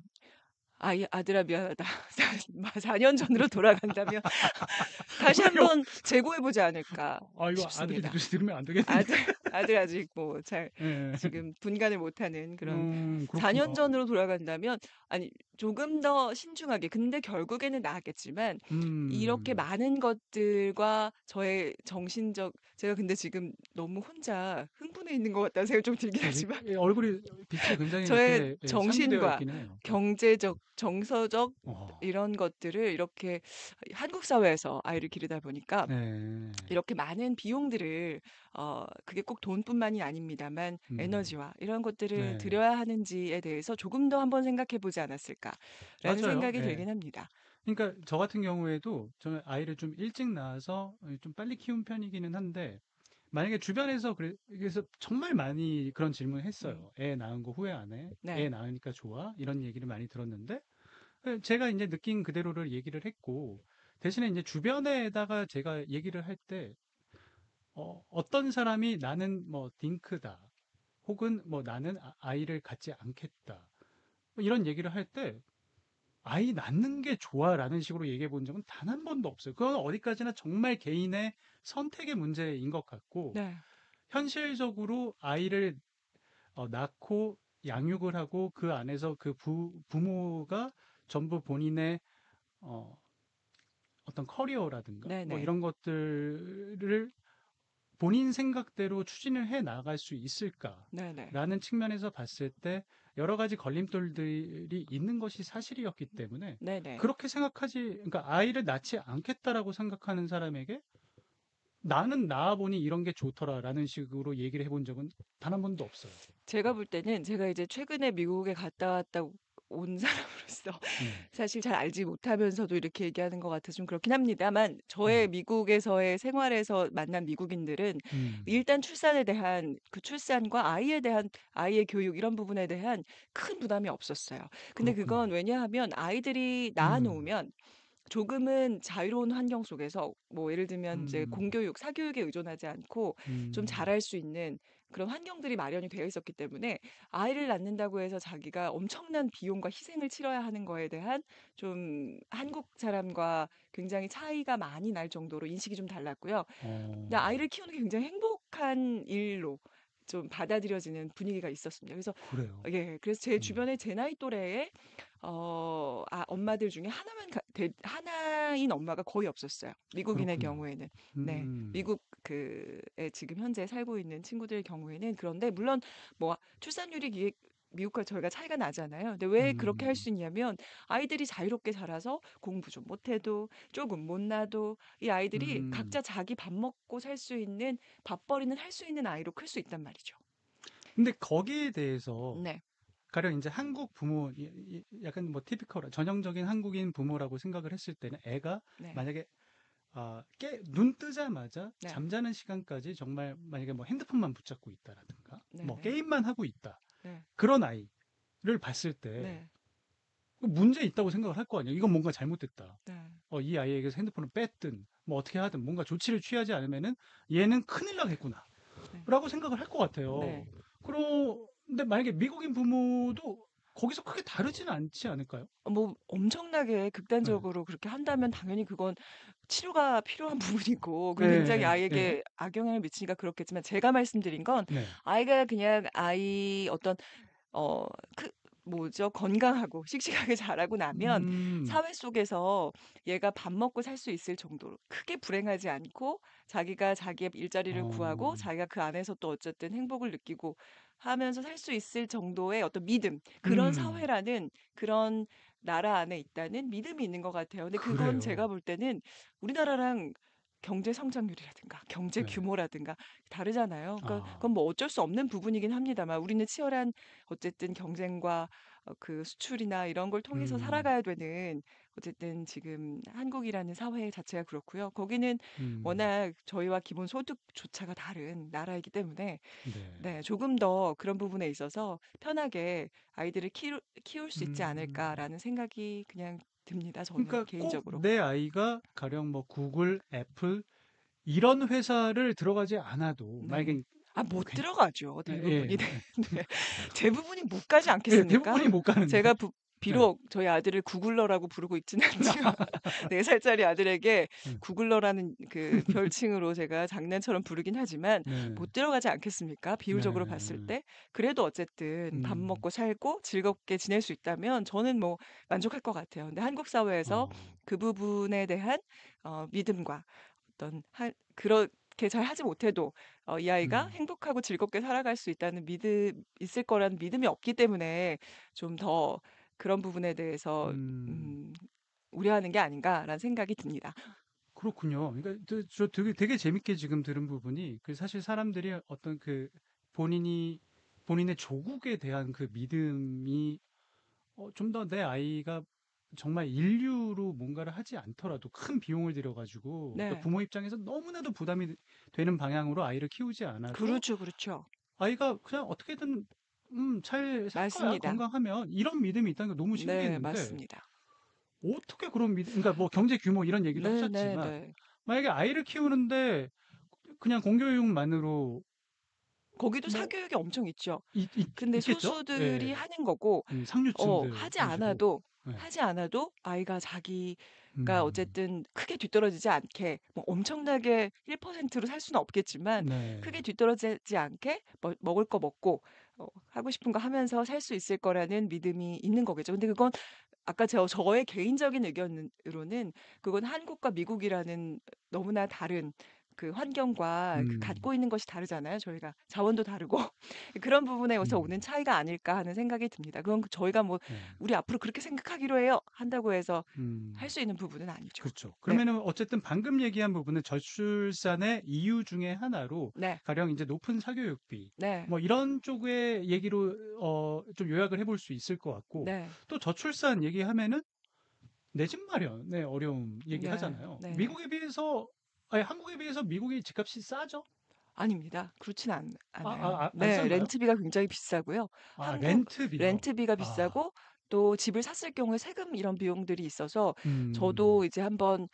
아이 아들아 미안하다. 4년 전으로 돌아간다면 다시 한번 재고해 보지 않을까 아, 이거 아들이 싶습니다. 들으시- 들으면 안 되겠는데. 아들 아들 아직 뭐 잘 예. 지금 분간을 못하는 그런 음, 4년 그렇구나. 전으로 돌아간다면 아니 조금 더 신중하게 근데 결국에는 나았겠지만 이렇게 음, 많은 것들과 저의 정신적 제가 근데 지금 너무 혼자 흥분해 있는 것 같다는 생각이 좀 들긴 하지만 이- 이 얼굴이 빛이 굉장히 저의 이렇게 예, 정신과 해요. 경제적 정서적 어, 이런 것들을 이렇게 한국 사회에서 아이를 기르다 보니까 네. 이렇게 많은 비용들을 어 그게 꼭 돈뿐만이 아닙니다만 음. 에너지와 이런 것들을 네. 들여야 하는지에 대해서 조금 더 한번 생각해 보지 않았을까라는 맞아요. 생각이 예. 들긴 합니다. 그러니까 저 같은 경우에도 저는 아이를 좀 일찍 낳아서 좀 빨리 키운 편이기는 한데 만약에 주변에서 그래, 그래서 정말 많이 그런 질문을 했어요. 애 낳은 거 후회 안 해? 음. 네. 애 낳으니까 좋아? 이런 얘기를 많이 들었는데 예, 제가 이제 느낀 그대로를 얘기를 했고 대신에 이제 주변에다가 제가 얘기를 할 때 어, 어떤 사람이 나는 뭐 딩크다 혹은 뭐 나는 아- 아이를 갖지 않겠다 뭐 이런 얘기를 할 때 아이 낳는 게 좋아라는 식으로 얘기해 본 적은 단 한 번도 없어요. 그건 어디까지나 정말 개인의 선택의 문제인 것 같고 네. 현실적으로 아이를 어, 낳고 양육을 하고 그 안에서 그 부, 부모가 전부 본인의 어, 어떤 커리어라든가 뭐 네네. 이런 것들을 본인 생각대로 추진을 해 나갈 수 있을까라는 네네. 측면에서 봤을 때 여러 가지 걸림돌들이 있는 것이 사실이었기 때문에 네네. 그렇게 생각하지 그러니까 아이를 낳지 않겠다라고 생각하는 사람에게 나는 낳아 보니 이런 게 좋더라라는 식으로 얘기를 해본 적은 단 한 번도 없어요. 제가 볼 때는 제가 이제 최근에 미국에 갔다 왔다 온 사람으로서 음, 사실 잘 알지 못하면서도 이렇게 얘기하는 것 같아서 좀 그렇긴 합니다만 저의 음, 미국에서의 생활에서 만난 미국인들은 음, 일단 출산에 대한 그 출산과 아이에 대한 아이의 교육 이런 부분에 대한 큰 부담이 없었어요. 근데 그건 그렇구나. 왜냐하면 아이들이 음, 낳아놓으면 조금은 자유로운 환경 속에서 뭐 예를 들면 이제 음, 공교육, 사교육에 의존하지 않고 좀 음, 잘할 수 있는 그런 환경들이 마련이 되어 있었기 때문에 아이를 낳는다고 해서 자기가 엄청난 비용과 희생을 치러야 하는 거에 대한 좀 한국 사람과 굉장히 차이가 많이 날 정도로 인식이 좀 달랐고요. 근데 어, 아이를 키우는 게 굉장히 행복한 일로 좀 받아들여지는 분위기가 있었습니다. 그래서 그래요. 예, 그래서 제 음, 주변에 제 나이 또래의 어, 아, 엄마들 중에 하나만 가, 대, 하나인 엄마가 거의 없었어요. 미국인의 그렇구나. 경우에는. 네. 음, 미국 그에 지금 현재 살고 있는 친구들 경우에는 그런데 물론 뭐 출산율이 기- 미국과 저희가 차이가 나잖아요. 근데 왜 그렇게 할 음, 수 있냐면 아이들이 자유롭게 자라서 공부 좀 못해도 조금 못나도 이 아이들이 음. 각자 자기 밥 먹고 살 수 있는 밥벌이는 할 수 있는 아이로 클 수 있단 말이죠. 근데 거기에 대해서 네. 가령 이제 한국 부모, 약간 뭐 티피컬, 전형적인 한국인 부모라고 생각을 했을 때는 애가 네. 만약에 아, 깨, 눈 뜨자마자 네. 잠자는 시간까지 정말 만약에 뭐 핸드폰만 붙잡고 있다라든가 뭐 네네. 게임만 하고 있다. 네. 그런 아이를 봤을 때 네. 문제 있다고 생각을 할 거 아니에요. 이건 뭔가 잘못됐다. 네. 어, 이 아이에게서 핸드폰을 뺐든 뭐 어떻게 하든 뭔가 조치를 취하지 않으면은 얘는 큰일 나겠구나. 네. 라고 생각을 할 것 같아요. 네. 그 런데 만약에 미국인 부모도 거기서 크게 다르지는 않지 않을까요? 어, 뭐 엄청나게 네. 극단적으로 그렇게 한다면 당연히 그건 치료가 필요한 부분이고 그 네, 굉장히 네. 아이에게 악영향을 미치니까 그렇겠지만 제가 말씀드린 건 네. 아이가 그냥 아이 어떤 어 그 뭐죠? 건강하고 씩씩하게 자라고 나면 음. 사회 속에서 얘가 밥 먹고 살 수 있을 정도로 크게 불행하지 않고 자기가 자기의 일자리를 구하고 어. 자기가 그 안에서 또 어쨌든 행복을 느끼고 하면서 살 수 있을 정도의 어떤 믿음, 그런 음. 사회라는 그런 나라 안에 있다는 믿음이 있는 것 같아요. 근데 그건 제가 그래요. 볼 때는 우리나라랑 경제 성장률이라든가 경제 네. 규모라든가 다르잖아요. 그러니까 아. 그건 뭐 어쩔 수 없는 부분이긴 합니다만 우리는 치열한 어쨌든 경쟁과 어 그 수출이나 이런 걸 통해서 음. 살아가야 되는 어쨌든 지금 한국이라는 사회 자체가 그렇고요. 거기는 음. 워낙 저희와 기본 소득조차가 다른 나라이기 때문에 네. 네 조금 더 그런 부분에 있어서 편하게 아이들을 키울 키울 수 있지 음. 않을까라는 생각이 그냥 듭니다. 저는 그러니까 꼭 개인적으로. 내 아이가 가령 뭐 구글, 애플 이런 회사를 들어가지 않아도 네. 만약에 아 못 괜 들어가죠, 예 대부분이. 예. 네. 네. 대부분이 못 가지 예 않겠습니까? 대부분이 못 가는데. 제가 부 네. 비록 저희 아들을 구글러라고 부르고 있지는 않지만 4 살짜리 아들에게 음. 구글러라는 그 별칭으로 제가 장난처럼 부르긴 하지만 네. 못 들어가지 않겠습니까? 비율적으로 봤을 네. 때. 그래도 어쨌든 밥 음. 먹고 살고 즐겁게 지낼 수 있다면 저는 뭐 만족할 것 같아요. 근데 한국 사회에서 어. 그 부분에 대한 어 믿음과 어떤 한 그 렇게 잘 하지 못해도 어 이 아이가 음. 행복하고 즐겁게 살아갈 수 있다는 믿음 있을 거라는 믿음이 없기 때문에 좀 더 그런 부분에 대해서 음. 음 '우려하는 게 아닌가.'라는 생각이 듭니다. 그렇군요. 그러니까 저 저 되게 되게 재밌게 지금 들은 부분이 그 사실 사람들이 어떤 그 본인이 본인의 조국에 대한 그 믿음이 어 좀 더 내 아이가 정말 인류로 뭔가를 하지 않더라도 큰 비용을 들여 가지고 그 네. 부모 입장에서 너무나도 부담이 되는 방향으로 아이를 키우지 않아도 그렇죠, 그렇죠. 아이가 그냥 어떻게든 음, 잘 살 거야. 건강하면 이런 믿음이 있다는 게 너무 네 신기했는데 맞습니다. 어떻게 그런 믿음 그러니까 뭐 경제 규모 이런 얘기도 하셨지만 네네네. 만약에 아이를 키우는데 그냥 공교육만으로 거기도 뭐 사교육이 엄청 있죠. 있, 있, 근데 있겠죠? 소수들이 예. 하는 거고 음, 어 상류층들 하지. 않아도 예. 하지 않아도 아이가 자기가 음, 어쨌든 크게 뒤떨어지지 않게 뭐 엄청나게 1%로 살 수는 없겠지만 네. 크게 뒤떨어지지 않게 먹 먹을 거 먹고 어 하고 싶은 거 하면서 살 수 있을 거라는 믿음이 있는 거겠죠. 근데 그건 아까 저 저의 개인적인 의견으로는 그건 한국과 미국이라는 너무나 다른 그 환경과 그 음, 갖고 있는 것이 다르잖아요, 저희가. 자원도 다르고. 그런 부분에서 오는 음, 차이가 아닐까 하는 생각이 듭니다. 그건 그 저희가 뭐 네. "우리 앞으로 그렇게 생각하기로 해요." 한다고 해서 할 음. 수 있는 부분은 아니죠. 그렇죠. 네. 그러면은 어쨌든 방금 얘기한 부분은 저출산의 이유 중에 하나로 네. 가령 이제 높은 사교육비 네. 뭐 이런 쪽의 얘기로 어, 좀 요약을 해볼 수 있을 것 같고 네. 또 저출산 얘기하면은 내 집 마련의 어려움 네. 얘기하잖아요. 미국에 비해서 아니 한국에 비해서 미국이 집값이 싸죠? 아닙니다. 그렇진 않 아, 않아요. 아, 아, 안 네. 싼가요? 렌트비가 굉장히 비싸고요. 아, 한국 렌트비요. 렌트비가 아, 비싸고 또 집을 샀을 경우에 세금 이런 비용들이 있어서 음, 저도 이제 한번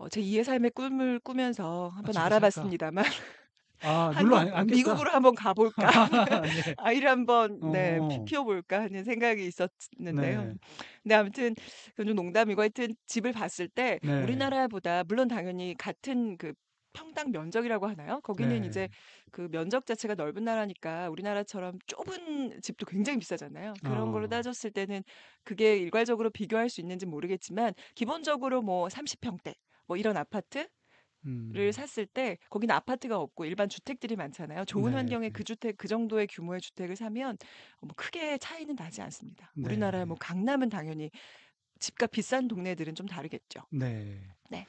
어 제 2의 삶의 꿈을 꾸면서 아, 한번 집을 살까? 알아봤습니다만 아, 앉겠다. '미국으로 한번 가 볼까.' 네. '아이를 한번 네피 어, 키워 볼까.' 하는 생각이 있었는데요. 네, 근데 아무튼 그건 좀 농담이고 하여튼 집을 봤을 때 네, 우리나라보다 물론 당연히 같은 그 평당 면적이라고 하나요? 거기는 네. 이제 그 면적 자체가 넓은 나라니까 우리나라처럼 좁은 집도 굉장히 비싸잖아요. 그런 걸로 어, 따졌을 때는 그게 일괄적으로 비교할 수 있는지는 모르겠지만 기본적으로 뭐 30 평대 뭐 이런 아파트 를 음, 샀을 때 거기는 아파트가 없고 일반 주택들이 많잖아요. 좋은 네, 환경의 그 주택 그 정도의 규모의 주택을 사면 뭐 크게 차이는 나지 않습니다. 우리나라의 뭐 네, 강남은 당연히 집값 비싼 동네들은 좀 다르겠죠. 네. 네.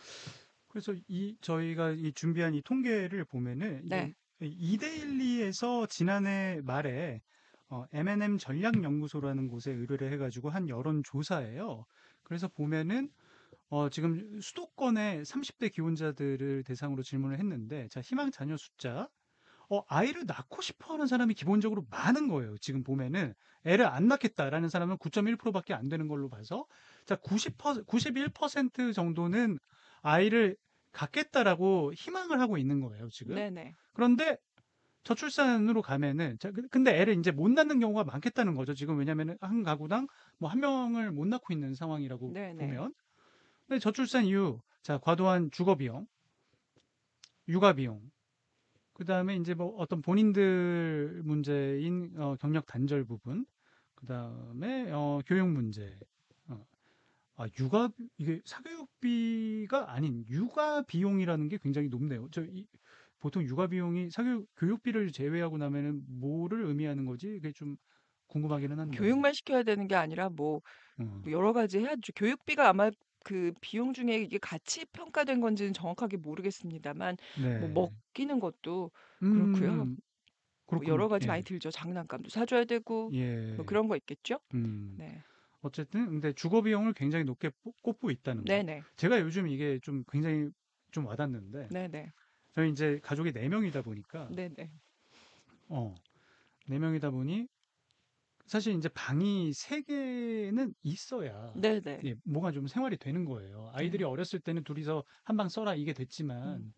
그래서 이 저희가 이 준비한 이 통계를 보면은 네. 이데일리에서 지난해 말에 어, M&M 전략연구소라는 곳에 의뢰를 해가지고 한 여론 조사예요. 그래서 보면은 어, 지금 수도권의 30대 기혼자들을 대상으로 질문을 했는데, 자, 희망 자녀 숫자, 어, 아이를 낳고 싶어 하는 사람이 기본적으로 많은 거예요. 지금 보면은 애를 안 낳겠다라는 사람은 9.1%밖에 안 되는 걸로 봐서 자, 90%, 91% 정도는 아이를 갖겠다라고 희망을 하고 있는 거예요, 지금. 네네. 그런데 저출산으로 가면은 자, 그- 근데 애를 이제 못 낳는 경우가 많겠다는 거죠. 지금 왜냐면은 한 가구당 뭐 한 명을 못 낳고 있는 상황이라고 네네. 보면. 근데 저출산 이후 자, 과도한 주거 비용, 육아 비용, 그 다음에 이제 뭐 어떤 본인들 문제인 어, 경력 단절 부분, 그 다음에 어, 교육 문제. 어, 아, 육아 이게 사교육비가 아닌 육아 비용이라는 게 굉장히 높네요. 저 이, 보통 육아 비용이 사교육 교육비를 제외하고 나면은 뭐를 의미하는 거지? 그게 좀 궁금하기는 한데. 교육만 시켜야 되는 게 아니라 뭐 음, 뭐 여러 가지 해야죠. 교육비가 아마 그 비용 중에 이게 같이 평가된 건지는 정확하게 모르겠습니다만 뭐 네. 먹이는 것도 그렇고요. 음, 뭐 그렇군요. 여러 가지 예. 많이 들죠. 장난감도 사줘야 되고 뭐 예. 그런 거 있겠죠? 음. 네. 어쨌든 근데 주거 비용을 굉장히 높게 꼽- 꼽고 있다는 거. 네네. 제가 요즘 이게 좀 굉장히 좀 와닿는데 네네. 저희 이제 가족이 네 명이다 보니까 네네. 어, 네 명이다 보니 사실 이제 방이 세 개는 있어야 네네. 예, 뭐가 좀 생활이 되는 거예요. 아이들이 네. 어렸을 때는 둘이서 한 방 써라 이게 됐지만 음.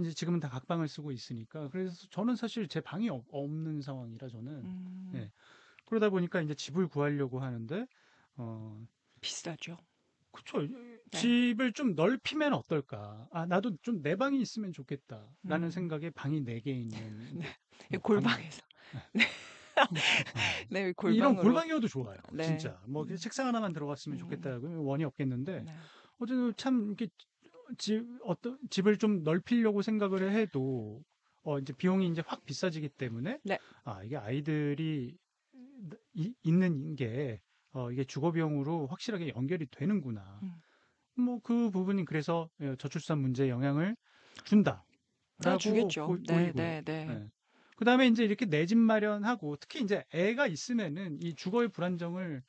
이제 지금은 다 각방을 쓰고 있으니까 그래서 저는 사실 제 방이 없, 없는 상황이라 저는 음. 예. 그러다 보니까 이제 집을 구하려고 하는데 어 비싸죠. 그쵸 네. 집을 좀 넓히면 어떨까 아 나도 좀 내 방이 있으면 좋겠다 라는 음. 생각에 방이 네 개 있는 네. 이뭐 방- 골방에서. 네. 어, 네, 이런 골방으로. 골방이어도 좋아요 네. 진짜 뭐 음. 책상 하나만 들어갔으면 음. 좋겠다 그러면 원이 없겠는데 네. 어쨌든 참 이렇게 집 어떤 집을 좀 넓히려고 생각을 해도 어 이제 비용이 이제 확 비싸지기 때문에 네. 아 이게 아이들이 이- 있는 게 어, 이게 주거 비용으로 확실하게 연결이 되는구나. 음. 뭐그 부분이 그래서 예, 저출산 문제에 영향을 준다. 아, 라고 주겠죠. 보, 네, 이고요 네, 네. 그 다음에 이제 이렇게 내 집 마련하고 특히 이제 애가 있으면은 이 주거의 불안정을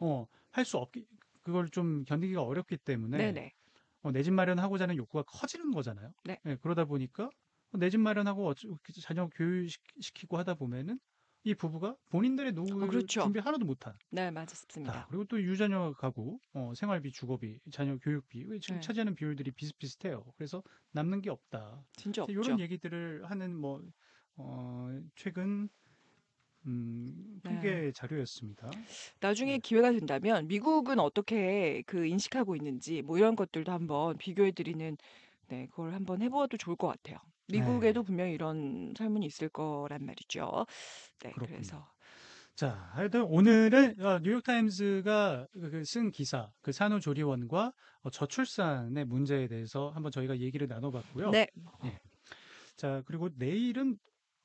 어, 할 수 없기 그걸 좀 견디기가 어렵기 때문에. 어, 내 집 마련하고자 하는 욕구가 커지는 거잖아요. 네. 예, 그러다 보니까 내 집 마련하고 어쩌- 자녀 교육시키고 하다 보면은 이 부부가 본인들의 노후 어, 그렇죠. 준비 하나도 못한. 네, 자, 맞습니다. 그리고 또 유자녀 가구, 어, 생활비, 주거비, 자녀 교육비 지금 네. 차지하는 비율들이 비슷비슷해요. 그래서 남는 게 없다. 진짜 없죠. 이런 얘기들을 하는 뭐 어, 최근 음, 네. 통계 자료였습니다. 나중에 네. 기회가 된다면 미국은 어떻게 그 인식하고 있는지 뭐 이런 것들도 한번 비교해 드리는 네, 그걸 한번 해보아도 좋을 것 같아요. 미국에도 네. 분명히 이런 설문이 있을 거란 말이죠. 네, 그렇군요. 그래서 자, 하여튼 오늘은 어, 뉴욕타임스가 그- 그쓴 기사, 그 산후조리원과 어, 저출산의 문제에 대해서 한번 저희가 얘기를 나눠봤고요. 네, 자, 그리고 내일은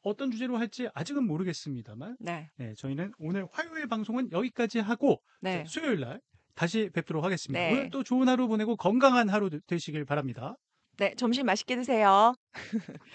어떤 주제로 할지 아직은 모르겠습니다만, 네, 네, 저희는 오늘 화요일 방송은 여기까지 하고 자, 네, 수요일 날 다시 뵙도록 하겠습니다. 네. 오늘 또 좋은 하루 보내고 건강한 하루 되시길 바랍니다. 네, 점심 맛있게 드세요.